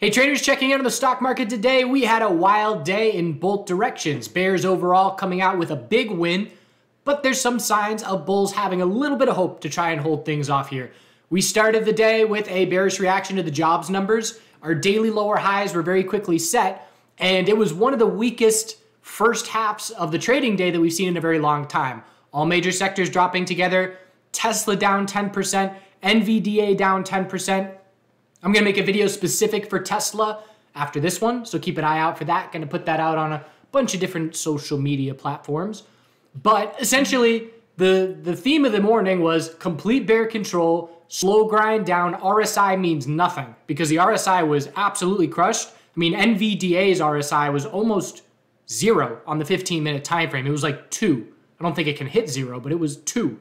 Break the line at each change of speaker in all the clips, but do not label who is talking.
Hey traders, checking in on the stock market today. We had a wild day in both directions. Bears overall coming out with a big win, but there's some signs of bulls having a little bit of hope to try and hold things off here. We started the day with a bearish reaction to the jobs numbers. Our daily lower highs were very quickly set, and it was one of the weakest first halves of the trading day that we've seen in a very long time. All major sectors dropping together. Tesla down 10%, NVDA down 10%, I'm to make a video specific for Tesla after this one, so keep an eye out for that. To put that out on a bunch of different social media platforms. But essentially, the, the theme of the morning was complete bear control, slow grind down. RSI means nothing because the RSI was absolutely crushed. I mean, NVDA's RSI was almost zero on the 15 minute time frame. It was like two. I don't think it can hit zero, but it was two.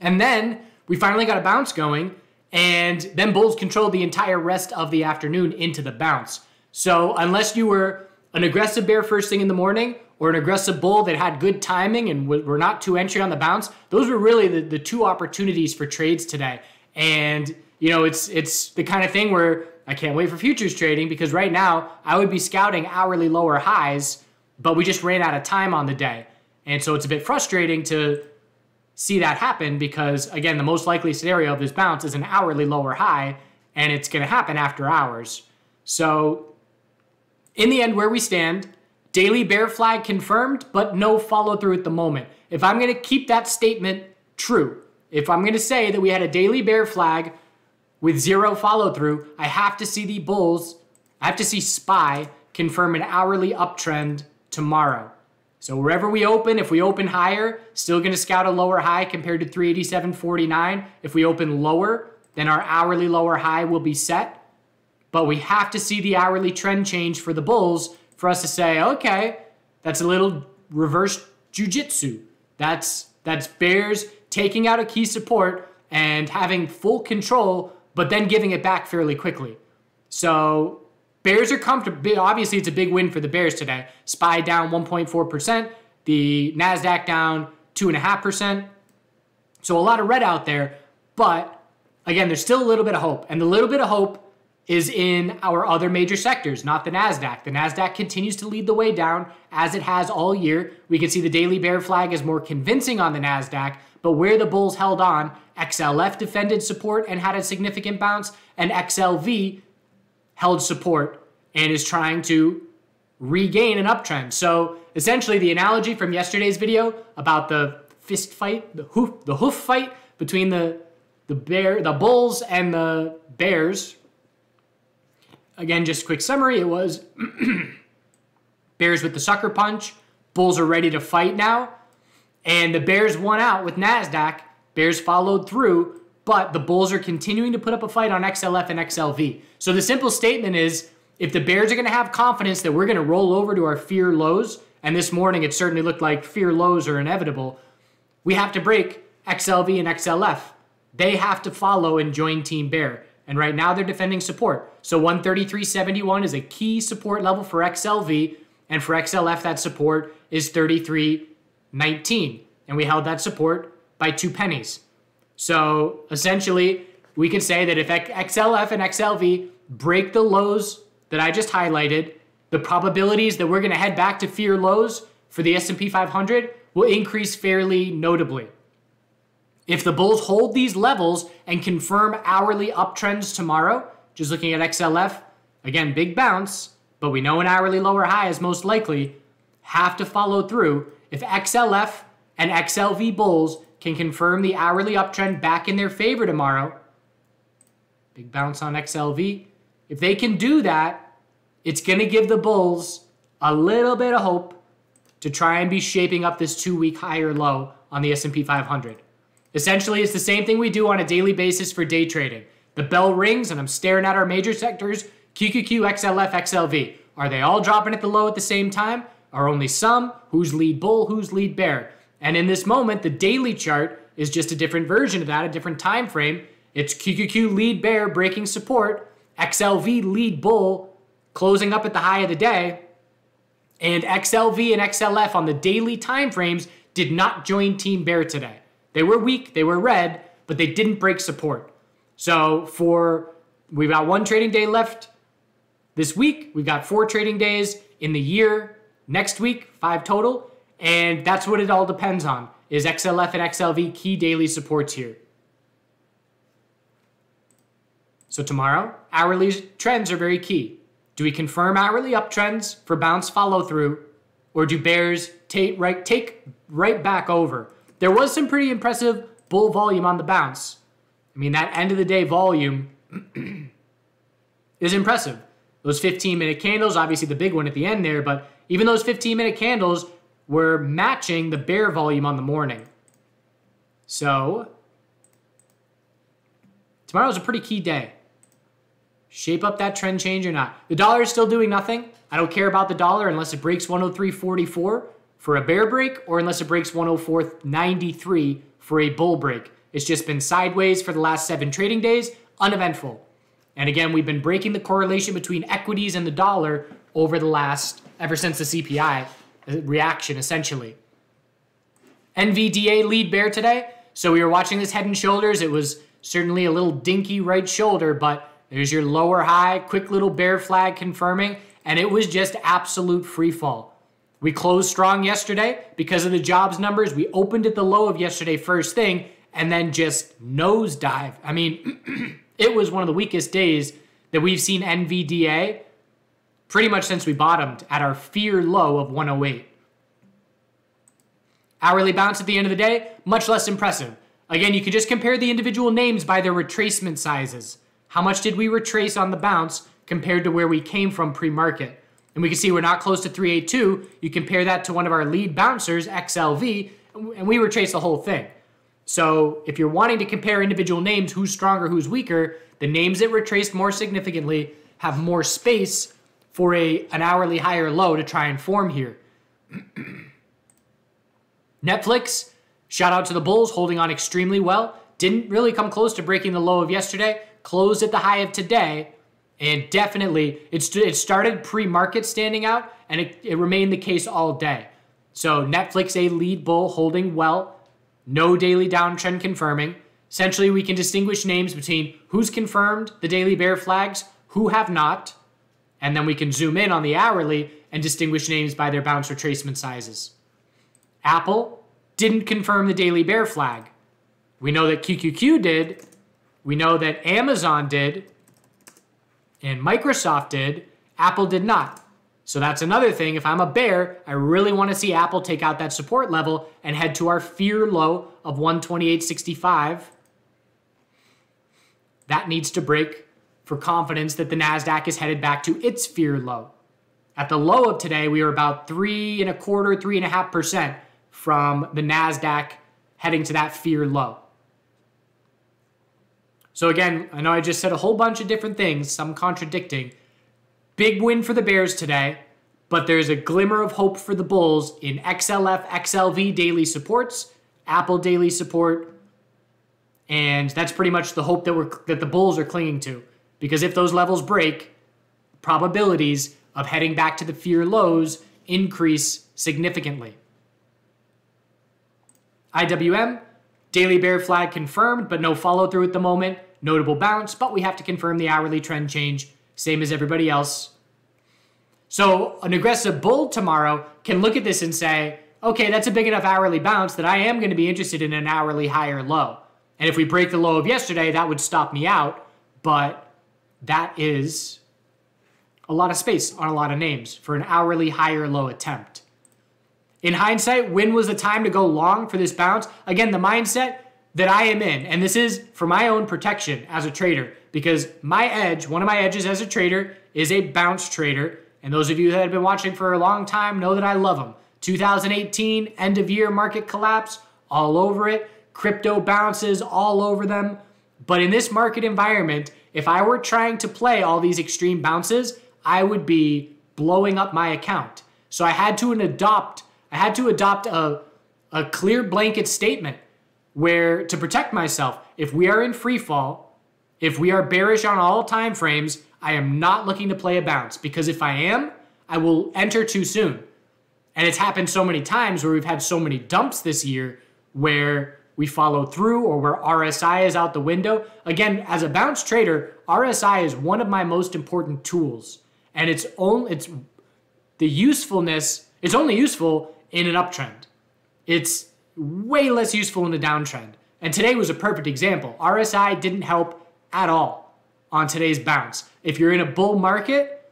And then we finally got a bounce going and then Bulls controlled the entire rest of the afternoon into the bounce. So unless you were an aggressive bear first thing in the morning or an aggressive bull that had good timing and were not too entry on the bounce, those were really the, the two opportunities for trades today. And you know, it's it's the kind of thing where I can't wait for futures trading because right now I would be scouting hourly lower highs, but we just ran out of time on the day. And so it's a bit frustrating to see that happen because, again, the most likely scenario of this bounce is an hourly lower high, and it's going to happen after hours. So, in the end, where we stand, daily bear flag confirmed, but no follow through at the moment. If I'm going to keep that statement true, if I'm going to say that we had a daily bear flag with zero follow through, I have to see the bulls, I have to see SPY confirm an hourly uptrend tomorrow. So wherever we open, if we open higher, still going to scout a lower high compared to 387.49. If we open lower, then our hourly lower high will be set. But we have to see the hourly trend change for the bulls for us to say, okay, that's a little reverse jujitsu. That's that's bears taking out a key support and having full control, but then giving it back fairly quickly. So Bears are comfortable. Obviously, it's a big win for the Bears today. SPY down 1.4%, the NASDAQ down 2.5%. So a lot of red out there. But again, there's still a little bit of hope. And the little bit of hope is in our other major sectors, not the NASDAQ. The NASDAQ continues to lead the way down as it has all year. We can see the daily bear flag is more convincing on the NASDAQ, but where the bulls held on, XLF defended support and had a significant bounce, and XLV held support and is trying to regain an uptrend. So essentially the analogy from yesterday's video about the fist fight, the hoof, the hoof fight between the the bear, the bulls and the bears. Again, just quick summary, it was bears with the sucker punch, bulls are ready to fight now, and the bears won out with Nasdaq. Bears followed through but the Bulls are continuing to put up a fight on XLF and XLV. So the simple statement is if the Bears are going to have confidence that we're going to roll over to our fear lows, and this morning it certainly looked like fear lows are inevitable, we have to break XLV and XLF. They have to follow and join Team Bear. And right now they're defending support. So 133.71 is a key support level for XLV, and for XLF that support is 33.19. And we held that support by two pennies. So essentially, we could say that if XLF and XLV break the lows that I just highlighted, the probabilities that we're going to head back to fear lows for the S&P 500 will increase fairly notably. If the bulls hold these levels and confirm hourly uptrends tomorrow, just looking at XLF, again, big bounce, but we know an hourly lower high is most likely, have to follow through. If XLF and XLV bulls can confirm the hourly uptrend back in their favor tomorrow. Big bounce on XLV. If they can do that, it's going to give the Bulls a little bit of hope to try and be shaping up this two-week higher low on the S&P 500. Essentially, it's the same thing we do on a daily basis for day trading. The bell rings and I'm staring at our major sectors, QQQ, XLF, XLV. Are they all dropping at the low at the same time? Are only some? Who's lead bull? Who's lead bear? And in this moment, the daily chart is just a different version of that, a different time frame. It's QQQ lead bear breaking support, XLV lead bull closing up at the high of the day, and XLV and XLF on the daily time frames did not join Team Bear today. They were weak, they were red, but they didn't break support. So for we've got one trading day left This week, we've got four trading days in the year. Next week, five total. And that's what it all depends on is XLF and XLV key daily supports here. So tomorrow, hourly trends are very key. Do we confirm hourly uptrends for bounce follow through, or do bears take right take right back over? There was some pretty impressive bull volume on the bounce. I mean, that end of the day volume is impressive. Those 15 minute candles, obviously the big one at the end there, but even those 15 minute candles were matching the bear volume on the morning. So, tomorrow's a pretty key day shape up that trend change or not. The dollar is still doing nothing. I don't care about the dollar unless it breaks 103.44 for a bear break or unless it breaks 104.93 for a bull break. It's just been sideways for the last seven trading days, uneventful. And again, we've been breaking the correlation between equities and the dollar over the last, ever since the CPI Uh, reaction, essentially. NVDA lead bear today. So we were watching this head and shoulders. It was certainly a little dinky right shoulder, but there's your lower high, quick little bear flag confirming, and it was just absolute free fall. We closed strong yesterday because of the jobs numbers. We opened at the low of yesterday first thing and then just nosedive. I mean, it was one of the weakest days that we've seen NVDA pretty much since we bottomed at our fear low of 108. Hourly bounce at the end of the day, much less impressive. Again, you can just compare the individual names by their retracement sizes. How much did we retrace on the bounce compared to where we came from pre-market? And we can see we're not close to 382. You compare that to one of our lead bouncers, XLV, and we retrace the whole thing. So if you're wanting to compare individual names, who's stronger, who's weaker, the names that retraced more significantly have more space for a an hourly higher low to try and form here. Netflix, shout out to the Bulls, holding on extremely well. Didn't really come close to breaking the low of yesterday, closed at the high of today, and definitely it's it started pre-market standing out, and it, it remained the case all day. So Netflix a lead bull holding well, no daily downtrend confirming. Essentially, we can distinguish names between who's confirmed the daily bear flags, who have not, and then we can zoom in on the hourly and distinguish names by their bounce retracement sizes. Apple didn't confirm the daily bear flag. We know that QQQ did, we know that Amazon did and Microsoft did, Apple did not. So that's another thing. If I'm a bear, I really want to see Apple take out that support level and head to our fear low of 128.65. That needs to break for confidence that the NASDAQ is headed back to its fear low. At the low of today, we were about three and a quarter, three and a half percent from the NASDAQ heading to that fear low. So again, I know I just said a whole bunch of different things, some contradicting. Big win for the Bears today, but there's a glimmer of hope for the Bulls in XLF, XLV daily supports, Apple daily support, and that's pretty much the hope that we're that the Bulls are clinging to. Because if those levels break, probabilities of heading back to the fear lows increase significantly. IWM, daily bear flag confirmed, but no follow through at the moment notable bounce, but we have to confirm the hourly trend change, same as everybody else. So an aggressive bull tomorrow can look at this and say, okay, that's a big enough hourly bounce that I am going to be interested in an hourly higher low. And if we break the low of yesterday, that would stop me out. But that is a lot of space on a lot of names for an hourly high or low attempt. In hindsight, when was the time to go long for this bounce? Again, the mindset that I am in, and this is for my own protection as a trader, because my edge, one of my edges as a trader, is a bounce trader. And those of you that have been watching for a long time know that I love them. 2018 end of year market collapse, all over it. Crypto bounces all over them. But in this market environment, if I were trying to play all these extreme bounces, I would be blowing up my account. So I had to adopt, I had to adopt a, a clear blanket statement where to protect myself, if we are in free fall, if we are bearish on all time frames, I am not looking to play a bounce because if I am, I will enter too soon. And it's happened so many times where we've had so many dumps this year where we follow through or where RSI is out the window. Again, as a bounce trader, RSI is one of my most important tools. And it's only it's the usefulness, it's only useful in an uptrend. It's way less useful in a downtrend. And today was a perfect example. RSI didn't help at all on today's bounce. If you're in a bull market,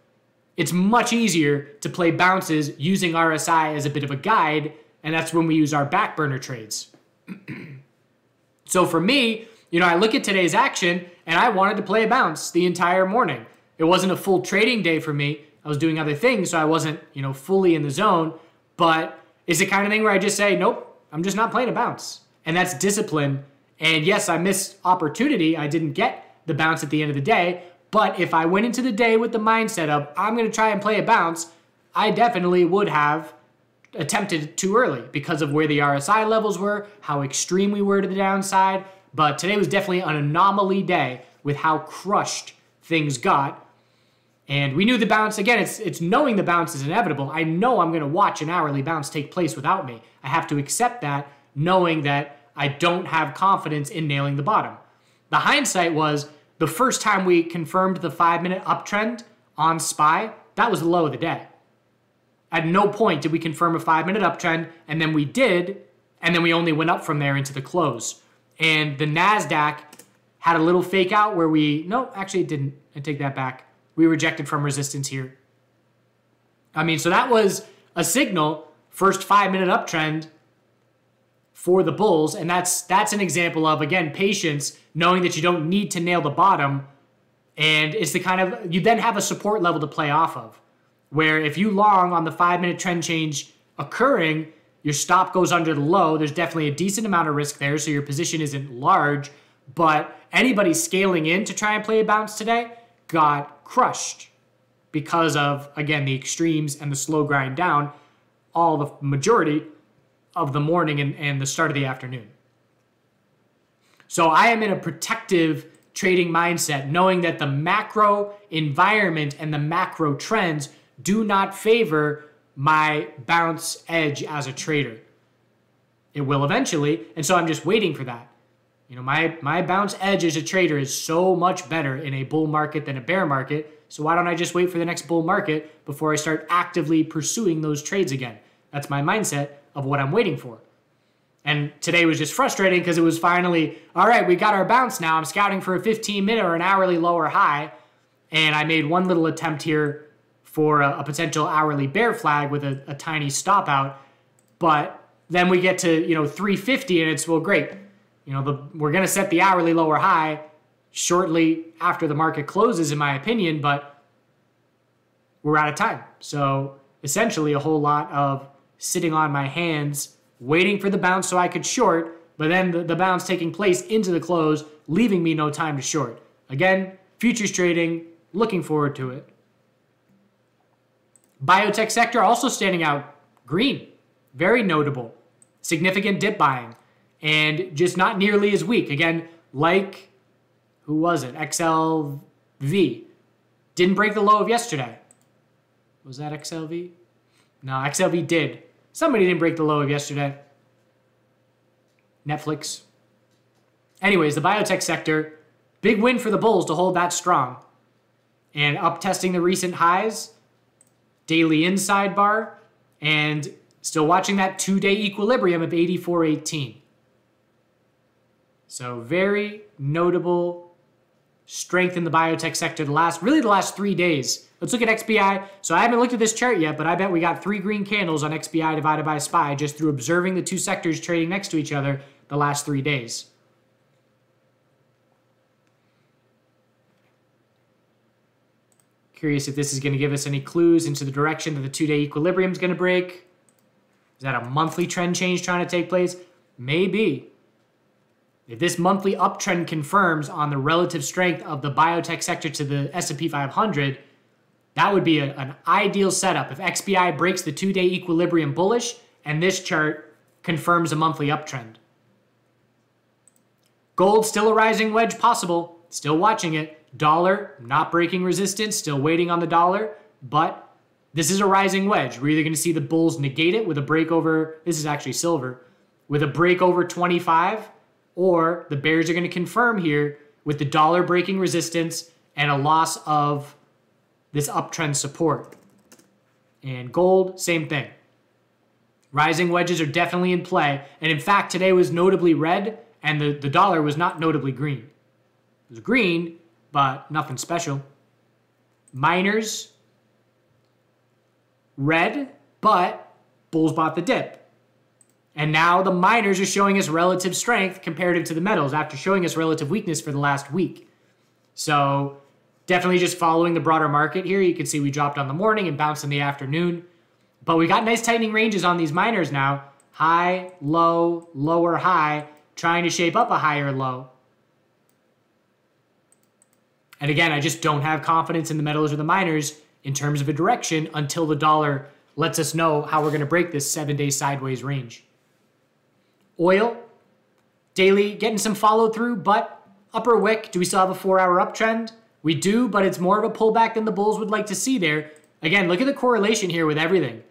it's much easier to play bounces using RSI as a bit of a guide, and that's when we use our back burner trades. so for me, you know, I look at today's action and I wanted to play a bounce the entire morning. It wasn't a full trading day for me. I was doing other things, so I wasn't, you know, fully in the zone. But it's the kind of thing where I just say, nope, I'm just not playing a bounce. And that's discipline. And yes, I missed opportunity. I didn't get the bounce at the end of the day. But if I went into the day with the mindset of, I'm going to try and play a bounce, I definitely would have attempted too early because of where the RSI levels were, how extreme we were to the downside. But today was definitely an anomaly day with how crushed things got. And we knew the bounce again. It's it's knowing the bounce is inevitable. I know I'm going to watch an hourly bounce take place without me. I have to accept that, knowing that I don't have confidence in nailing the bottom. The hindsight was the first time we confirmed the five minute uptrend on SPY. That was the low of the day. At no point did we confirm a five minute uptrend, and then we did, and then we only went up from there into the close. And the NASDAQ had a little fake out where we, no, actually it didn't. I take that back we rejected from resistance here. I mean, so that was a signal, first five minute uptrend for the bulls, and that's that's an example of again patience, knowing that you don't need to nail the bottom, and it's the kind of you then have a support level to play off of, where if you long on the five minute trend change occurring, your stop goes under the low. There's definitely a decent amount of risk there, so your position isn't large. But anybody scaling in to try and play a bounce today got crushed because of, again, the extremes and the slow grind down all the majority of the morning and, and the start of the afternoon. So I am in a protective trading mindset, knowing that the macro environment and the macro trends do not favor my bounce edge as a trader. It will eventually, and so I'm just waiting for that. You know, my my bounce edge as a trader is so much better in a bull market than a bear market. So why don't I just wait for the next bull market before I start actively pursuing those trades again? That's my mindset of what I'm waiting for. And today was just frustrating because it was finally, all right, we got our bounce now. I'm scouting for a 15 minute or an hourly lower high. And I made one little attempt here for a, a potential hourly bear flag with a, a tiny stop out. But then we get to, you know, 350 and it's, well, great you know, the, we're going to set the hourly lower high shortly after the market closes, in my opinion, but we're out of time. So essentially, a whole lot of sitting on my hands, waiting for the bounce so I could short, but then the, the bounce taking place into the close, leaving me no time to short. Again, futures trading, looking forward to it. Biotech sector also standing out green, very notable. Significant dip buying and just not nearly as weak. Again, like who was it? XLV didn't break the low of yesterday. Was that XLV? No, XLV did. Somebody didn't break the low of yesterday. Netflix. Anyways, the biotech sector, big win for the Bulls to hold that strong. And up testing the recent highs, daily inside bar, and still watching that two day equilibrium of 84.18. So very notable strength in the biotech sector the last, really the last three days. Let's look at XBI. So I haven't looked at this chart yet, but I bet we got three green candles on XBI divided by SPY just through observing the two sectors trading next to each other the last three days. Curious if this is going to give us any clues into the direction that the two-day equilibrium is going to break. Is that a monthly trend change trying to take place? Maybe. If this monthly uptrend confirms on the relative strength of the biotech sector to the S&P 500, that would be a, an ideal setup. If XBI breaks the two-day equilibrium bullish and this chart confirms a monthly uptrend. Gold still a rising wedge possible, still watching it. Dollar not breaking resistance, still waiting on the dollar, but this is a rising wedge. We're either going to see the bulls negate it with a break over, this is actually silver, with a break over 25 or the Bears are going to confirm here with the dollar breaking resistance and a loss of this uptrend support. And gold, same thing. Rising wedges are definitely in play. And in fact, today was notably red, and the, the dollar was not notably green. It was green, but nothing special. Miners, red, but bulls bought the dip. And now the miners are showing us relative strength comparative to the metals after showing us relative weakness for the last week. So definitely just following the broader market here. You can see we dropped on the morning and bounced in the afternoon. But we got nice tightening ranges on these miners now. High, low, lower, high, trying to shape up a higher low. And again, I just don't have confidence in the metals or the miners in terms of a direction until the dollar lets us know how we're going to break this seven day sideways range. Oil, daily getting some follow through, but upper wick. Do we still have a four hour uptrend? We do, but it's more of a pullback than the bulls would like to see there. Again, look at the correlation here with everything.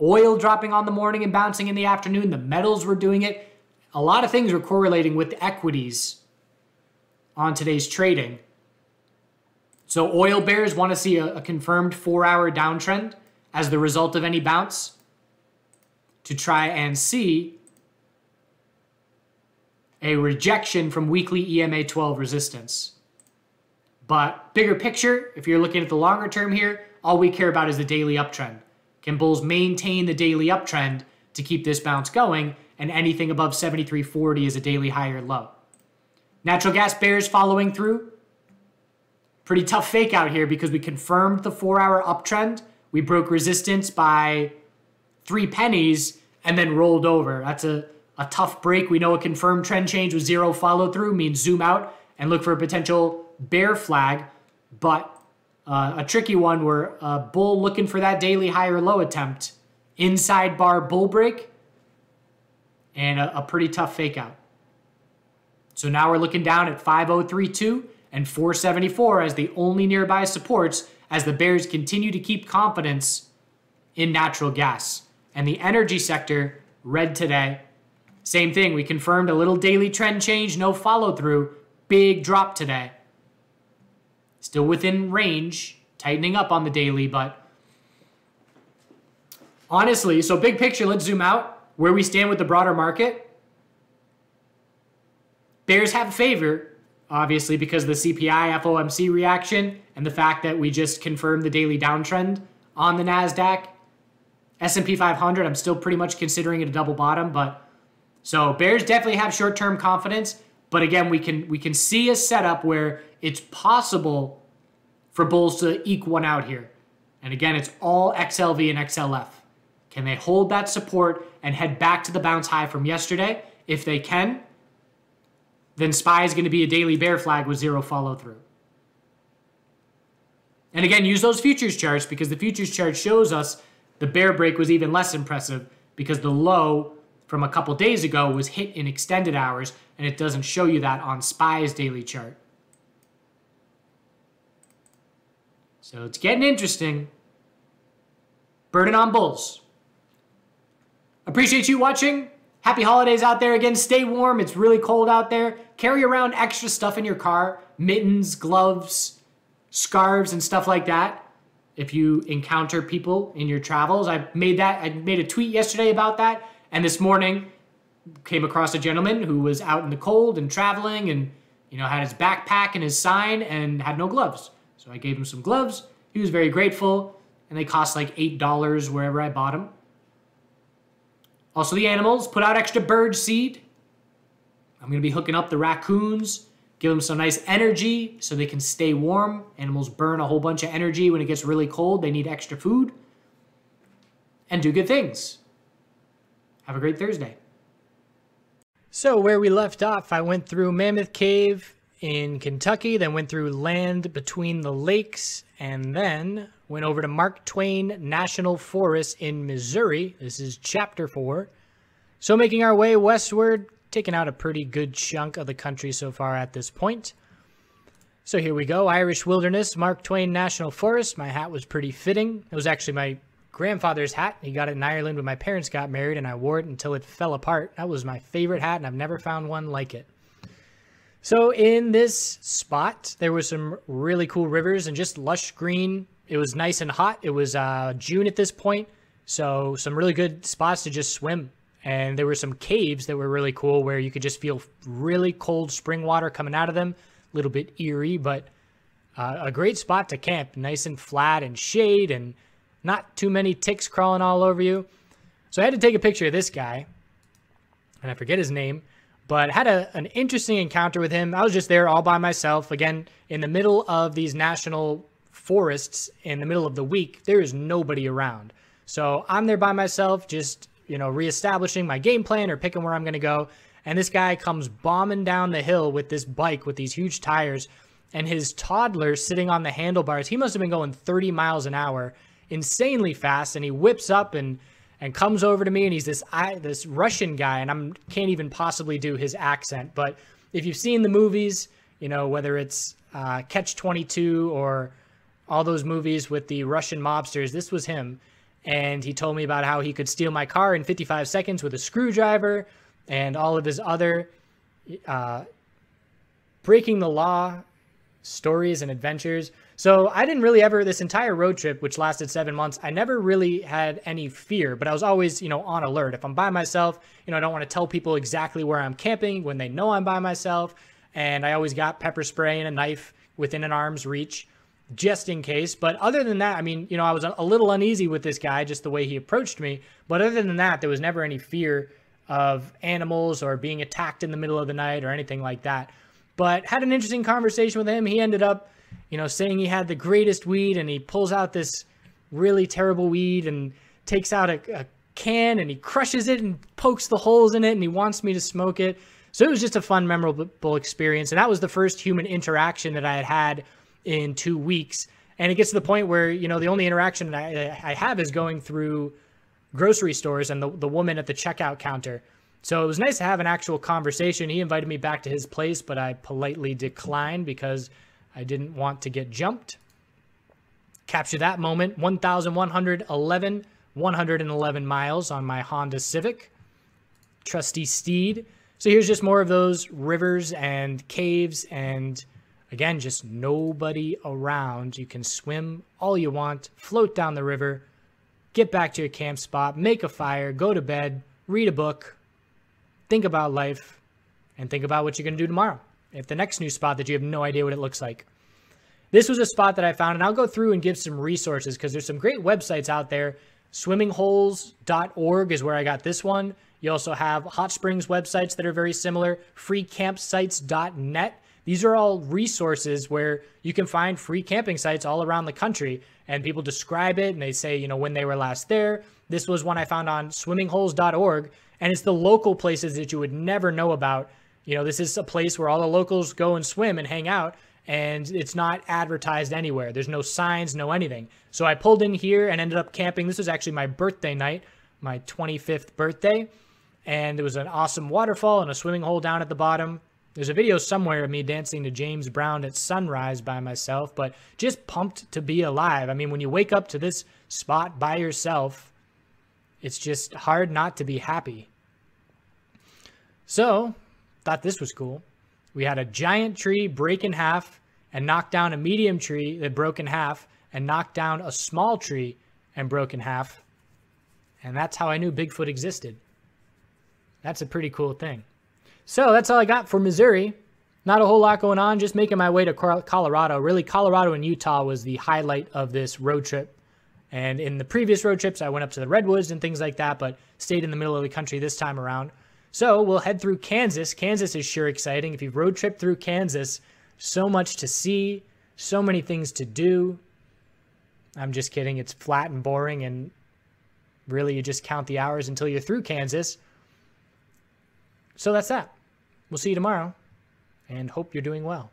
Oil dropping on the morning and bouncing in the afternoon. The metals were doing it. A lot of things were correlating with equities on today's trading. So oil bears want to see a, a confirmed four hour downtrend as the result of any bounce to try and see a rejection from weekly EMA 12 resistance. But bigger picture, if you're looking at the longer term here, all we care about is the daily uptrend. Can bulls maintain the daily uptrend to keep this bounce going? And anything above 73.40 is a daily higher low. Natural gas bears following through. Pretty tough fake out here because we confirmed the four hour uptrend. We broke resistance by three pennies and then rolled over. That's a a tough break. We know a confirmed trend change with zero follow through means zoom out and look for a potential bear flag, but uh, a tricky one where a bull looking for that daily high or low attempt, inside bar bull break, and a, a pretty tough fake out. So now we're looking down at 5032 and 474 as the only nearby supports as the bears continue to keep confidence in natural gas. And the energy sector, red today, same thing, we confirmed a little daily trend change, no follow through. Big drop today. Still within range, tightening up on the daily, but honestly, so big picture, let's zoom out where we stand with the broader market. Bears have favor, obviously, because the CPI FOMC reaction and the fact that we just confirmed the daily downtrend on the Nasdaq. S&P 500, I'm still pretty much considering it a double bottom, but so Bears definitely have short-term confidence, but again, we can we can see a setup where it's possible for Bulls to eke one out here. And again, it's all XLV and XLF. Can they hold that support and head back to the bounce high from yesterday? If they can, then SPY is going to be a daily bear flag with zero follow through. And again, use those futures charts because the futures chart shows us the bear break was even less impressive because the low from a couple days ago was hit in extended hours, and it doesn't show you that on SPY's daily chart. So it's getting interesting. Burden on Bulls. Appreciate you watching. Happy holidays out there. Again, stay warm. It's really cold out there. Carry around extra stuff in your car mittens, gloves, scarves, and stuff like that. If you encounter people in your travels, I made that. I made a tweet yesterday about that. And this morning, came across a gentleman who was out in the cold and traveling and you know had his backpack and his sign and had no gloves. So I gave him some gloves. He was very grateful, and they cost like eight dollars wherever I bought them. Also, the animals put out extra bird seed. I'm gonna be hooking up the raccoons, give them some nice energy so they can stay warm. Animals burn a whole bunch of energy when it gets really cold. They need extra food and do good things. Have a great Thursday. So, where we left off, I went through Mammoth Cave in Kentucky, then went through land between the lakes, and then went over to Mark Twain National Forest in Missouri. This is chapter four. So, making our way westward, taking out a pretty good chunk of the country so far at this point. So here we go Irish Wilderness, Mark Twain National Forest. My hat was pretty fitting. It was actually my grandfather's hat. He got it in Ireland when my parents got married, and I wore it until it fell apart. That was my favorite hat, and I've never found one like it. So in this spot, there was some really cool rivers and just lush green. It was nice and hot. It was uh, June at this point, so some really good spots to just swim. And there were some caves that were really cool where you could just feel really cold spring water coming out of them. A little bit eerie, but uh, a great spot to camp. Nice and flat and shade and not too many ticks crawling all over you. So I had to take a picture of this guy, and I forget his name, but had a, an interesting encounter with him. I was just there all by myself, again, in the middle of these national forests in the middle of the week. There is nobody around. So I'm there by myself, just, you know, reestablishing my game plan or picking where I'm going to go. And this guy comes bombing down the hill with this bike with these huge tires and his toddler sitting on the handlebars. He must have been going 30 miles an hour, insanely fast. And he whips up and and comes over to me and he's this I, this Russian guy and I'm can't even possibly do his accent. But if you've seen the movies, you know whether it's uh, Catch 22 or all those movies with the Russian mobsters, this was him. And he told me about how he could steal my car in 55 seconds with a screwdriver and all of his other uh, breaking the law stories and adventures. So I didn't really ever, this entire road trip, which lasted seven months, I never really had any fear, but I was always, you know, on alert. If I'm by myself, you know, I don't want to tell people exactly where I'm camping when they know I'm by myself. And I always got pepper spray and a knife within an arm's reach just in case. But other than that, I mean, you know, I was a little uneasy with this guy, just the way he approached me. But other than that, there was never any fear of animals or being attacked in the middle of the night or anything like that. But had an interesting conversation with him. He ended up you know, saying he had the greatest weed and he pulls out this really terrible weed and takes out a, a can and he crushes it and pokes the holes in it and he wants me to smoke it. So it was just a fun, memorable experience. And that was the first human interaction that I had had in two weeks. And it gets to the point where, you know, the only interaction that I, I have is going through grocery stores and the, the woman at the checkout counter. So it was nice to have an actual conversation. He invited me back to his place, but I politely declined because I didn't want to get jumped. Capture that moment, 1,111, 111 miles on my Honda Civic. Trusty steed. So here's just more of those rivers and caves and again, just nobody around. You can swim all you want, float down the river, get back to your camp spot, make a fire, go to bed, read a book, think about life, and think about what you're going to do tomorrow at the next new spot that you have no idea what it looks like. This was a spot that I found, and I'll go through and give some resources because there's some great websites out there. Swimmingholes.org is where I got this one. You also have hot springs websites that are very similar, freecampsites.net. These are all resources where you can find free camping sites all around the country, and people describe it and they say, you know, when they were last there. This was one I found on swimmingholes.org, and it's the local places that you would never know about you know, this is a place where all the locals go and swim and hang out, and it's not advertised anywhere. There's no signs, no anything. So I pulled in here and ended up camping. This was actually my birthday night, my 25th birthday, and there was an awesome waterfall and a swimming hole down at the bottom. There's a video somewhere of me dancing to James Brown at sunrise by myself, but just pumped to be alive. I mean, when you wake up to this spot by yourself, it's just hard not to be happy. So, thought this was cool. We had a giant tree break in half and knock down a medium tree that broke in half and knocked down a small tree and broke in half. And that's how I knew Bigfoot existed. That's a pretty cool thing. So that's all I got for Missouri. Not a whole lot going on, just making my way to Colorado. Really, Colorado and Utah was the highlight of this road trip. And in the previous road trips, I went up to the Redwoods and things like that, but stayed in the middle of the country this time around. So we'll head through Kansas. Kansas is sure exciting. If you've road trip through Kansas, so much to see, so many things to do. I'm just kidding. It's flat and boring, and really you just count the hours until you're through Kansas. So that's that. We'll see you tomorrow, and hope you're doing well.